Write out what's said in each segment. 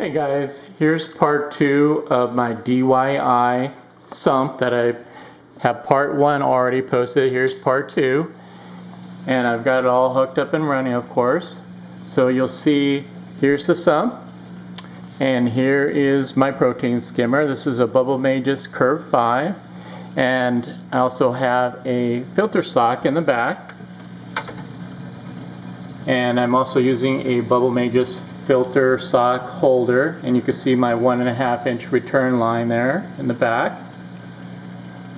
Hey guys, here's part two of my DIY sump that I have part one already posted. Here's part two. And I've got it all hooked up and running, of course. So you'll see, here's the sump. And here is my protein skimmer. This is a Bubble Magus Curve 5. And I also have a filter sock in the back. And I'm also using a Bubble Magus filter sock holder and you can see my one and a half inch return line there in the back.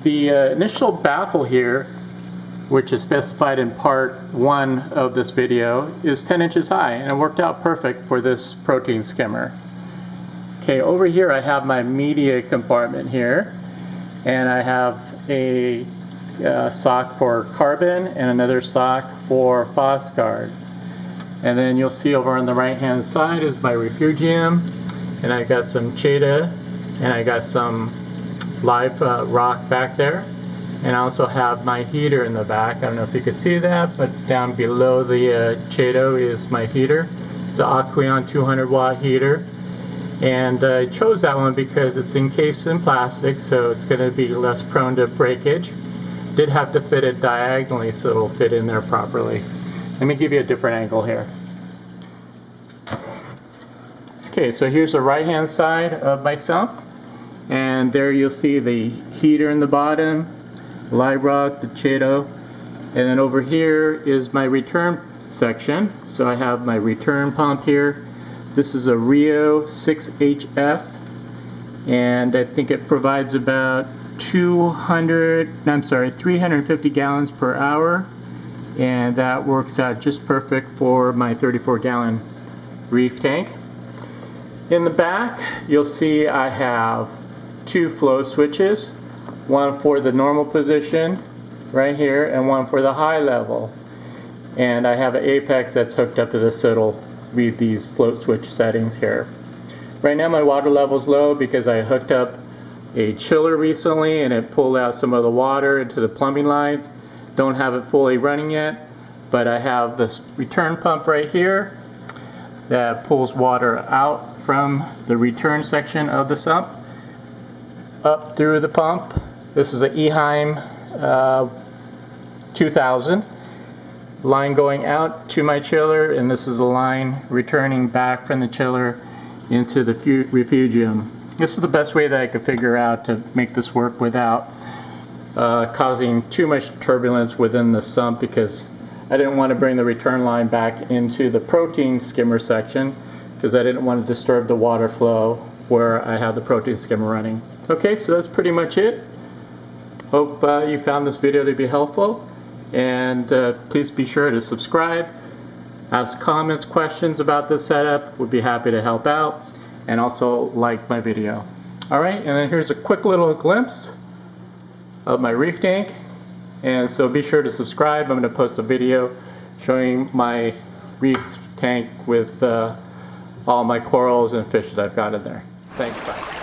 The uh, initial baffle here which is specified in part one of this video is 10 inches high and it worked out perfect for this protein skimmer. Okay over here I have my media compartment here and I have a uh, sock for carbon and another sock for PhosGuard. And then you'll see over on the right hand side is my refugium. And I got some Chaeto and I got some live uh, rock back there. And I also have my heater in the back. I don't know if you can see that, but down below the uh, Chaeto is my heater. It's an Aqueon 200 watt heater. And uh, I chose that one because it's encased in plastic, so it's going to be less prone to breakage. Did have to fit it diagonally so it'll fit in there properly. Let me give you a different angle here. Okay, so here's the right hand side of my sump. And there you'll see the heater in the bottom, live rock, the Chaeto. And then over here is my return section. So I have my return pump here. This is a Rio 6HF. And I think it provides about 200, I'm sorry, 350 gallons per hour and that works out just perfect for my 34 gallon reef tank. In the back you'll see I have two float switches, one for the normal position right here and one for the high level. And I have an apex that's hooked up to this so it'll read these float switch settings here. Right now my water level is low because I hooked up a chiller recently and it pulled out some of the water into the plumbing lines don't have it fully running yet, but I have this return pump right here that pulls water out from the return section of the sump up through the pump. This is an Eheim uh, 2000 line going out to my chiller and this is the line returning back from the chiller into the refugium. This is the best way that I could figure out to make this work without uh, causing too much turbulence within the sump because I didn't want to bring the return line back into the protein skimmer section because I didn't want to disturb the water flow where I have the protein skimmer running. Okay, so that's pretty much it. Hope uh, you found this video to be helpful and uh, please be sure to subscribe, ask comments, questions about this setup, we'd be happy to help out and also like my video. Alright, and then here's a quick little glimpse of my reef tank and so be sure to subscribe. I'm going to post a video showing my reef tank with uh, all my corals and fish that I've got in there. Thanks bye